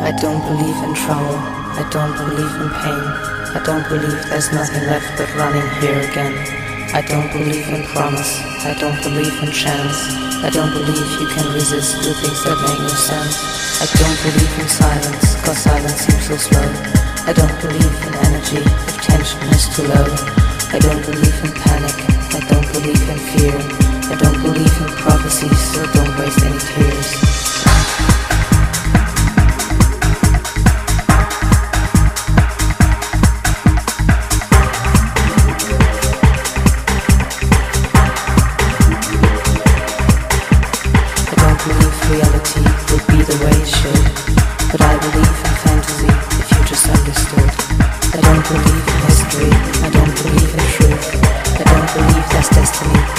I don't believe in trouble. I don't believe in pain. I don't believe there's nothing left but running here again. I don't believe in promise. I don't believe in chance. I don't believe you can resist to things that make no sense. I don't believe in silence, cause silence seems so slow. I don't believe in energy if tension is too low. I don't believe in panic. I don't believe in fear. I don't believe in prophecies, so don't waste any tears. believe in history. I don't believe in truth. I don't believe that's destiny.